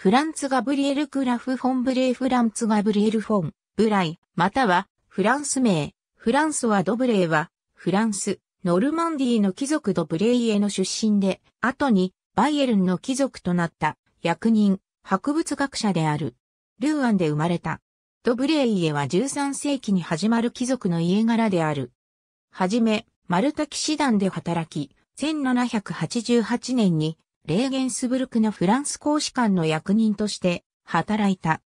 フランツ・ガブリエル・クラフ・フォン・ブレイ・フランツ・ガブリエル・フォン、ブライ、または、フランス名、フランソワ・ドブレイは、フランス、ノルマンディの貴族ドブレイエの出身で、後に、バイエルンの貴族となった、役人、博物学者である。ルーアンで生まれた。ドブレイエは13世紀に始まる貴族の家柄である。はじめ、マルタ騎士団で働き、1788年にレーゲンスブルクのフランス公使館の役人として働いた。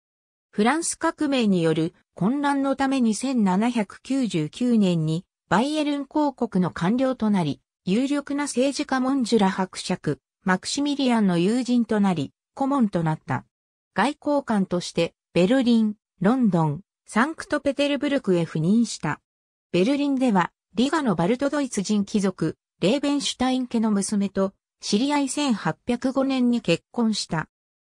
フランス革命による混乱のために1799年にバイエルン公国の官僚となり、有力な政治家モンジュラ伯爵、マクシミリアンの友人となり、顧問となった。外交官としてベルリン、ロンドン、サンクトペテルブルクへ赴任した。ベルリンでは、リガのバルトドイツ人貴族、レーベンシュタイン家の娘と知り合い1805年に結婚した。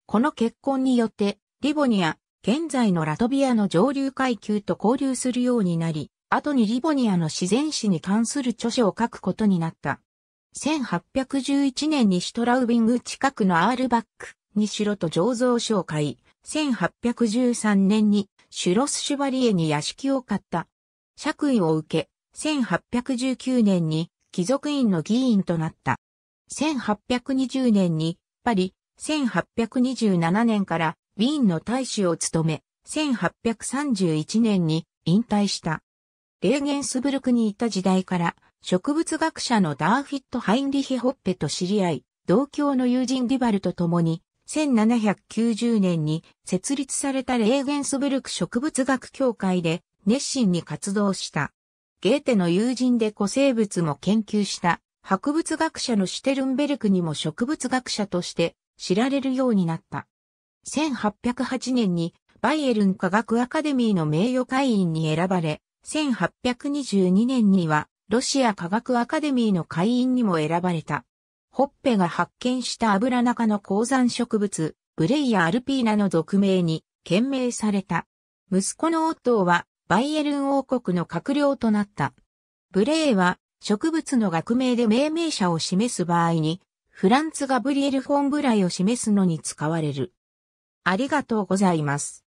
この結婚によって、リボニア、現在のラトビアの上流階級と交流するようになり、後にリボニアの自然史に関する著書を書くことになった。1811年にシュトラウビング近くのアールバックに城と醸造所を買い、1813年にシュロスシュバリエに屋敷を買った。爵位を受け、1819年に貴族院の議員となった。1820年にパリ、1827年からウィーンの大使を務め、1831年に引退した。レーゲンスブルクにいた時代から植物学者のダーフィット・ハインリヒ・ホッペと知り合い、同郷の友人ディバルと共に、1790年に設立されたレーゲンスブルク植物学協会で熱心に活動した。ゲーテの友人で古生物も研究した博物学者のシュテルンベルクにも植物学者として知られるようになった。1808年にバイエルン科学アカデミーの名誉会員に選ばれ、1822年にはロシア科学アカデミーの会員にも選ばれた。ホッペが発見した油中の鉱山植物、ブレイヤ・アルピーナの俗名に懸命された。息子のオットーはバイエルン王国の閣僚となった。ブレイは植物の学名で命名者を示す場合に、フランツ・ガブリエル・フォン・ブライを示すのに使われる。ありがとうございます。